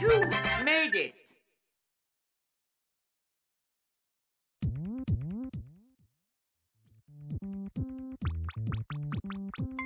You made it! you